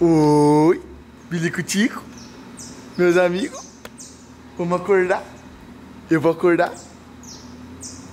Oi, Bilico Tico, meus amigos, vamos acordar? Eu vou acordar?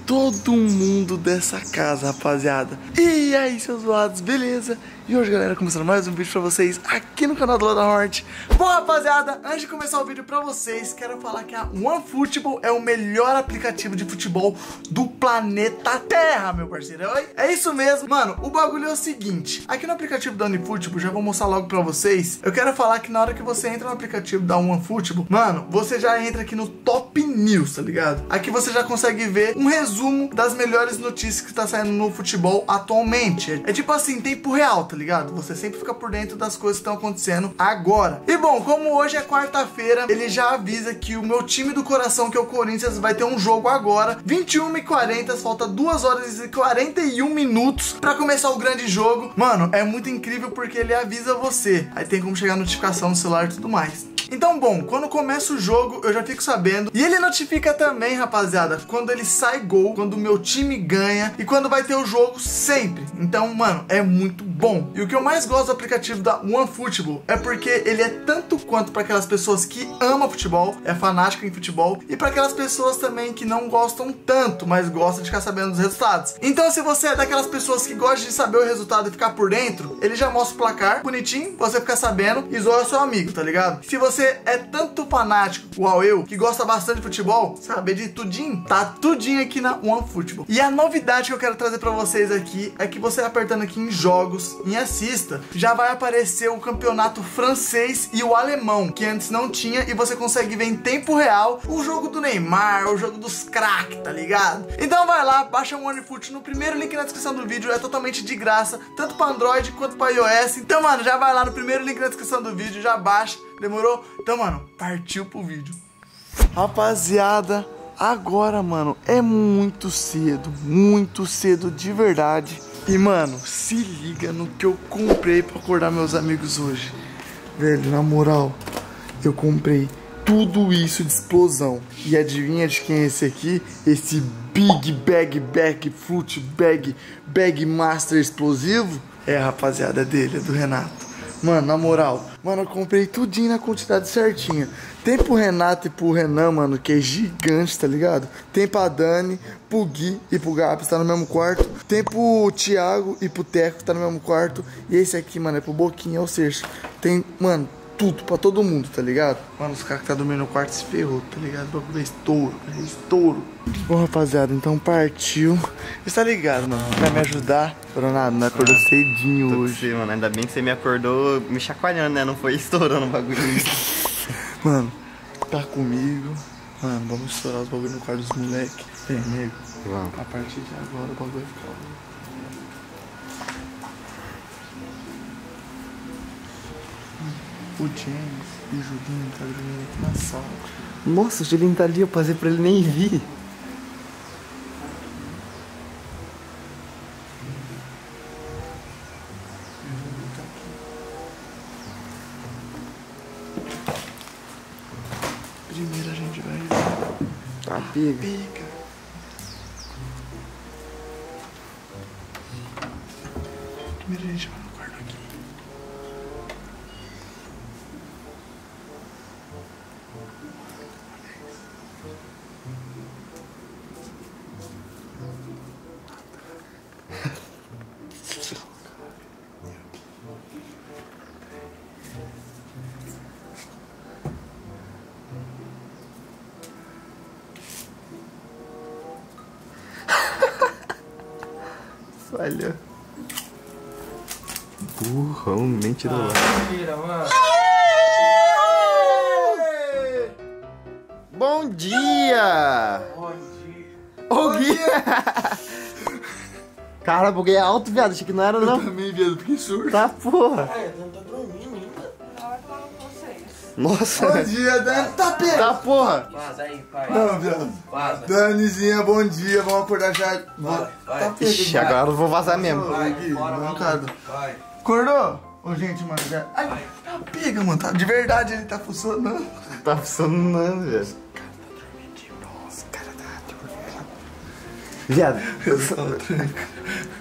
Todo mundo dessa casa, rapaziada. E aí, seus zoados, beleza? E hoje, galera, começando mais um vídeo pra vocês aqui no canal do Loda Hort. Bom, rapaziada, antes de começar o vídeo pra vocês, quero falar que a OneFootball é o melhor aplicativo de futebol do planeta Terra, meu parceiro. É isso mesmo. Mano, o bagulho é o seguinte. Aqui no aplicativo da OneFootball, já vou mostrar logo pra vocês. Eu quero falar que na hora que você entra no aplicativo da OneFootball, mano, você já entra aqui no Top News, tá ligado? Aqui você já consegue ver um resumo das melhores notícias que tá saindo no futebol atualmente. É tipo assim, tempo real, tá ligado? Você sempre fica por dentro das coisas que estão acontecendo agora. E bom, como hoje é quarta-feira, ele já avisa que o meu time do coração, que é o Corinthians, vai ter um jogo agora, 21 e 40 falta 2 horas e 41 minutos pra começar o grande jogo. Mano, é muito incrível porque ele avisa você. Aí tem como chegar a notificação no celular e tudo mais. Então, bom, quando começa o jogo, eu já fico sabendo. E ele notifica também, rapaziada, quando ele sai gol, quando o meu time ganha e quando vai ter o jogo sempre. Então, mano, é muito bom. E o que eu mais gosto do aplicativo da OneFootball é porque ele é tanto quanto para aquelas pessoas que amam futebol, é fanático em futebol, e para aquelas pessoas também que não gostam tanto, mas gostam de ficar sabendo dos resultados. Então, se você é daquelas pessoas que gostam de saber o resultado e ficar por dentro, ele já mostra o placar bonitinho, você fica sabendo e zoa seu amigo, tá ligado? Se você é tanto fanático igual eu, que gosta bastante de futebol, saber de tudinho, tá tudinho aqui na OneFootball. E a novidade que eu quero trazer para vocês aqui é que você apertando aqui em jogos, em assista, já vai aparecer o campeonato francês e o alemão, que antes não tinha, e você consegue ver em tempo real o jogo do Neymar, o jogo dos craques, tá ligado? Então vai lá, baixa o OneFoot no primeiro link na descrição do vídeo, é totalmente de graça, tanto para Android quanto para iOS. Então, mano, já vai lá no primeiro link na descrição do vídeo, já baixa, demorou? Então, mano, partiu pro vídeo. Rapaziada, agora, mano, é muito cedo, muito cedo de verdade. E, mano, se liga no que eu comprei pra acordar meus amigos hoje. Velho, na moral, eu comprei tudo isso de explosão. E adivinha de quem é esse aqui? Esse Big Bag Bag Fruit Bag Bag Master explosivo? É, rapaziada, é dele, é do Renato. Mano, na moral, mano, eu comprei tudinho na quantidade certinha. Tem pro Renato e pro Renan, mano, que é gigante, tá ligado? Tem pra Dani, pro Gui e pro Gabs, tá no mesmo quarto. Tem pro Thiago e pro Teco, tá no mesmo quarto. E esse aqui, mano, é pro Boquinha, ou seja, tem, mano, tudo pra todo mundo, tá ligado? Mano, os caras que tá dormindo no quarto se ferrou, tá ligado? O bagulho é estouro, é estouro. Bom, rapaziada, então partiu. Você tá ligado, mano? Vai me ajudar? Coronado, não acordou cedinho Tô com hoje. mano. Ainda bem que você me acordou me chacoalhando, né? Não foi estourando o bagulho. Mano, tá comigo. Mano, vamos estourar os bagulho no quarto dos moleque. Vem, nego. Vamos. A partir de agora o bagulho vai ficar. O James e o Julinho tá dormindo aqui na sala. Nossa, o Julinho tá ali, eu passei pra ele nem vir. Primeiro a gente vai ver. Tá, pega. Pica. Primeiro Olha. Burrão, tirou lá. Mentira, mano. Bom dia! Ô, Gui! Cara, buguei alto, viado. Achei que não era, não. Também, viado, fiquei surdo. Tá, porra. Ai, Nossa. Bom dia, Dani. Tá pega. Tá, porra. Vaza aí, pai. Não, viado. Vaza. Danizinha, bom dia. Vamos acordar já. Vai, vai. Tá pega. Ixi, agora eu vou vazar mesmo. Vai, Gui, bora, mancada. Vai. Acordou? Ô, gente, mano, já... Ai, tá pega, mano. Tá... De verdade, ele tá funcionando. Tá funcionando, velho. Nossa, cara, tá... Viado, Eu sou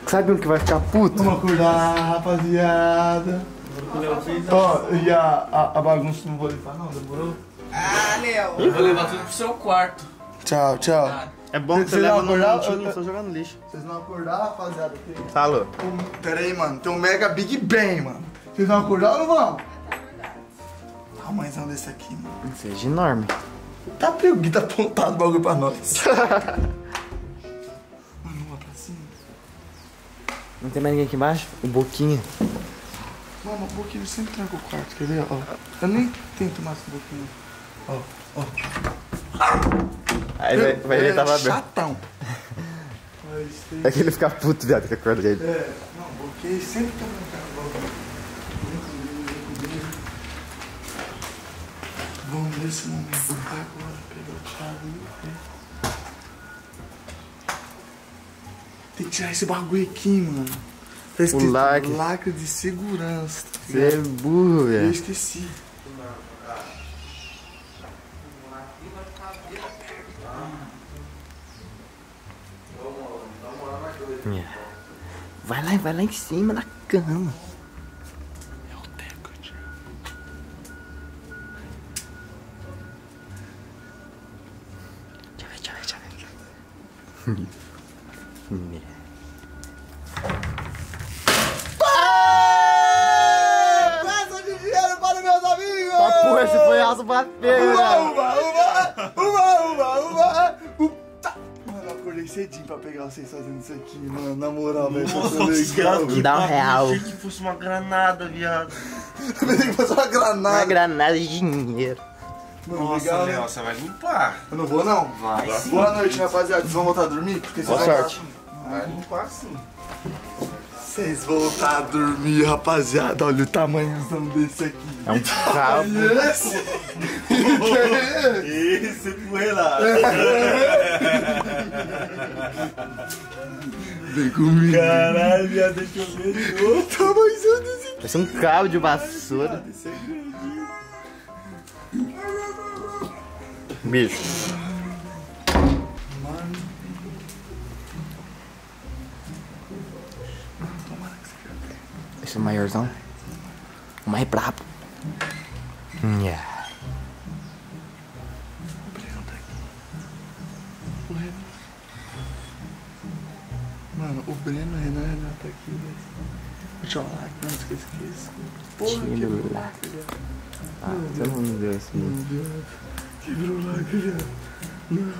sabe um que vai ficar puto? Vamos acordar, rapaziada. O. Ó, e a, a, a bagunça não vou limpar não, demorou? Ah, Léo. Eu vou levar tudo pro seu quarto. Tchau, tchau. É bom que você Vocês leva não no acordaram? montinho, Eu- só jogar no lixo. Vocês não acordaram, rapaziada? Tem Falou. um, pera aí, mano. Tem um mega Big Bang, mano. Vocês vão acordar ou não vão? Dá uma mãezão desse aqui, mano. Seja enorme. Tá tá apontado o bagulho pra nós. mano, vamos lá pra cima. Não tem mais ninguém aqui embaixo? O Boquinha. Mano, o Boquinho sempre tranca o quarto, quer ver? Ó, eu nem tento mais com o Boquinho. Ó, ó. Aí vai, vai ver, É tava. Chatão. Tem... É que ele fica puto, viado, que acorda ele. É, não, o Boquinho sempre tá trancando o bagulho. Vamos nesse momento agora, pegar o chave e Tem que tirar esse bagulho aqui, mano. Tá escrito lacre. lacre de segurança. tá Você é burro, Eu velho. esqueci. Vai lá, vai lá em cima na cama. É o Teco, tio. Deixa eu ver, deixa eu ver, deixa eu ver. Peça alto bateu, Uba, uba, uba, uba, uba, uba, uba. Mano, eu acordei cedinho pra pegar vocês fazendo isso aqui, mano. Na moral, velho. Legal. que dá um real. Achei que fosse uma granada, viado. Eu pensei que fosse uma Uma granada. granada de dinheiro. Mano, Nossa, legal, Léo, né? você vai limpar. Eu não vou, não. Vai sim. Boa noite, rapaziada. Vocês vão voltar a dormir? Porque Boa sorte. Vai limpar sim. Vocês voltar a dormir, rapaziada. Olha o tamanhozão desse aqui. É um cabo. Esse? Esse foi lá. Vem comigo. Caralho, deixa eu ver. O tamanhozão desse aqui. Parece um cabo de vassoura. Esse é grandinho. Bicho. Esse é o maiorzão. O mais brabo. Yeah. O Breno tá aqui. O Renan. Mano, o Breno, o Renan, o Renan tá aqui, velho. Deixa eu lá, não esqueça que isso. Porra, Tiro que velho. Ah, todo mundo deu esse Meu Deus. Que virou lá, velho. Não.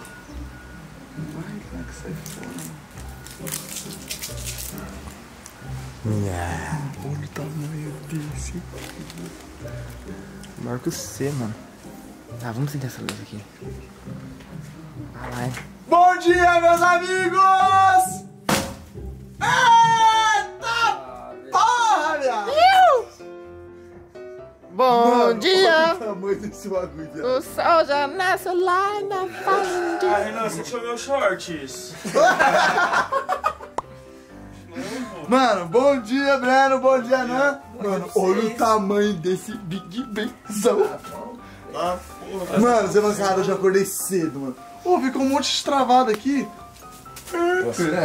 Vai, que sai fora, mano. Yeah. Olha o tamanho desse. Maior que o C, mano. Tá, vamos sentar essa luz aqui. Vai lá, hein? Bom dia, meus amigos! Eita porra, viado! Bom dia! Olha o tamanho desse bagulho, viado. O sol já nasce lá na frente. Ah, Renan, você tirou meus shorts. Mano, bom dia, Breno, bom dia, Nan. Mano, olha o tamanho desse Big Benzão. Ah, porra. Mano, você não sabe, eu já acordei cedo, mano. Ô, ficou um monte de travado aqui.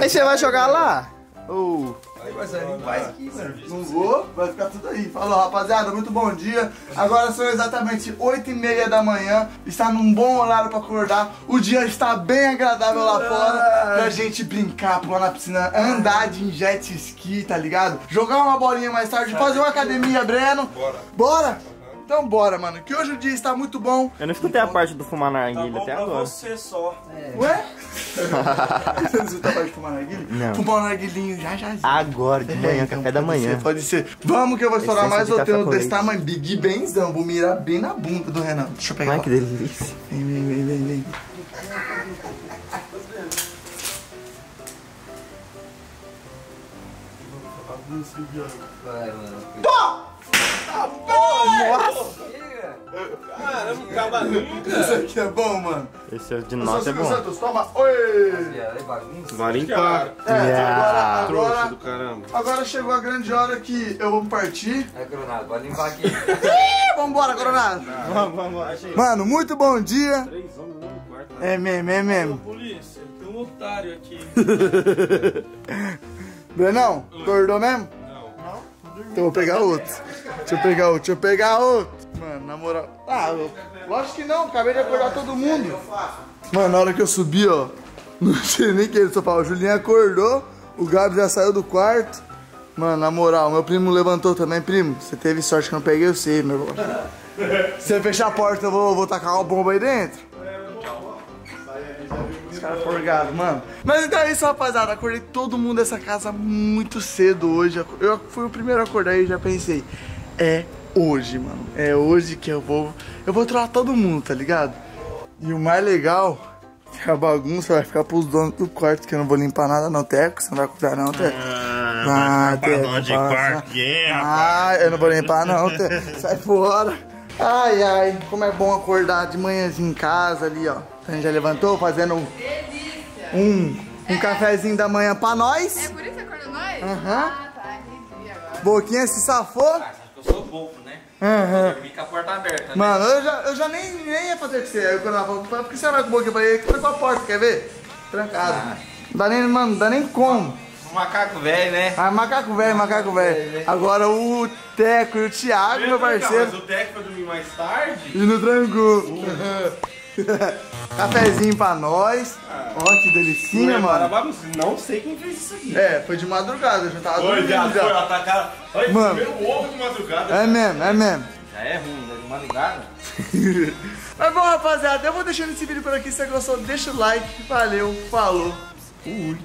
Aí você vai jogar lá? Ou. Mas vai limpar isso aqui, mano. Não vou, vai ficar tudo aí. Falou, rapaziada, muito bom dia. Agora são exatamente 8 e meia da manhã. Está num bom horário pra acordar. O dia está bem agradável lá fora. Pra gente brincar, pular na piscina, andar de jet ski, tá ligado? Jogar uma bolinha mais tarde, fazer uma academia, Breno. Bora. Bora? Então bora, mano. Que hoje o dia está muito bom. Eu não escutei a parte do fumar na Tá até agora. você só. Ué? Você não escuta a parte de fumar narguilha? Não. Fumar um narguilinho já, já. já. Agora, de manhã, É, então café da manhã. Ser, pode ser. Vamos que eu vou estourar Essência mais de o café teu com desse tamanho. Big benzão. Vou mirar bem na bunda do Renan. Deixa eu pegar. Ai, que delícia. Vem, vem, vem, vem, vem. Vai, mano. Caramba, acaba nunca. Isso aqui é bom, mano. Esse é de nota é bom. Santos, toma. Oi! É. Vai limpar. É, Yeah. agora, Trouxa agora, do caramba. agora chegou a grande hora que eu vou partir. É, Coronado, pode limpar aqui. Vambora, Coronado. Vamos, vamos. Mano, muito bom dia. Três homens no mesmo quarto. É mesmo, é mesmo. polícia, tem um otário aqui. Brenão, acordou mesmo? Então eu vou pegar outro. Deixa eu pegar outro, deixa eu pegar outro. Mano, na moral. Ah, eu... lógico que não, acabei de acordar todo mundo. Mano, na hora que eu subi, ó. Não sei nem quem é sofá. O Julinho acordou, o Gabi já saiu do quarto. Mano, na moral, meu primo levantou também. Primo, você teve sorte que eu não peguei você, meu irmão. Se você fechar a porta, eu vou, vou tacar uma bomba aí dentro. Os caras forgados, mano. Mas então é isso, rapaziada. Acordei todo mundo dessa casa muito cedo hoje. Eu fui o primeiro a acordar e já pensei. É hoje, mano. É hoje que eu vou. Eu vou trollar todo mundo, tá ligado? E o mais legal que a bagunça vai ficar pros donos do quarto, que eu não vou limpar nada, não, Teco. Você não vai cuidar, não, Teco. Ah, Teco. de quarto, é. Ah, eu não vou limpar, não, Teco. Sai fora. Ai, ai, como é bom acordar de manhãzinho em casa ali, ó. A gente já levantou fazendo um, um, um cafezinho da manhã pra É nós. por isso que acordou nós? Aham. Ah, tá, entendi agora. Boquinha se safou. Que eu sou bobo, né? Aham. Dormi com a porta aberta, né? Mano, eu já, eu já nem, nem ia fazer com você. Aí quando ela falou, por que você vai com a boquinha pra ele? Foi com a porta, quer ver? Trancado. Não dá nem, mano, não dá nem como. Um macaco velho, né? Ah, macaco velho, macaco velho. Agora o Teco e o Thiago, meu Mas parceiro. o Teco foi dormir mais tarde? E no trancou. Cafezinho pra nós. Ó, que delicinha, Não é mano. Não sei quem fez isso aqui. É, foi de madrugada, eu já tava Oi, dormindo foi já. atacar. Olha, Mano. primeiro ovo de madrugada. É mesmo, é mesmo. Já é ruim, né? De uma ligada. Mas bom, rapaziada, eu vou deixando esse vídeo por aqui. Se você gostou, deixa o like. Valeu, falou. Fui.